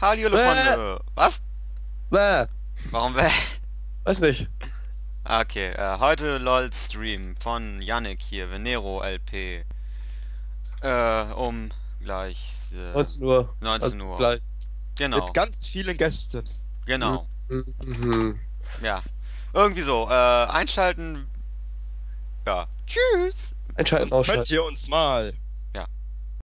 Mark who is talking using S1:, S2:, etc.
S1: Hallo
S2: Bäh.
S1: Freunde. Äh, was?
S2: Bäh.
S1: Warum bäh?
S2: Weiß nicht.
S1: Ah, okay, äh, heute LOL Stream von Yannick hier, Venero LP. Äh, um gleich äh,
S2: 19 Uhr.
S1: 19
S2: Also
S1: Uhr.
S2: Gleich.
S1: Genau,
S3: Mit ganz vielen Gästen.
S1: genau.
S2: Mhm.
S1: Ja. Irgendwie so. Äh, einschalten. Ja. Tschüss.
S2: Einschalten, ausschalten.
S3: könnt ihr uns mal